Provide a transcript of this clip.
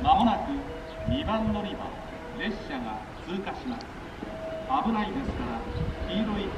まもなく2番乗り場列車が通過します。危ないですから黄色い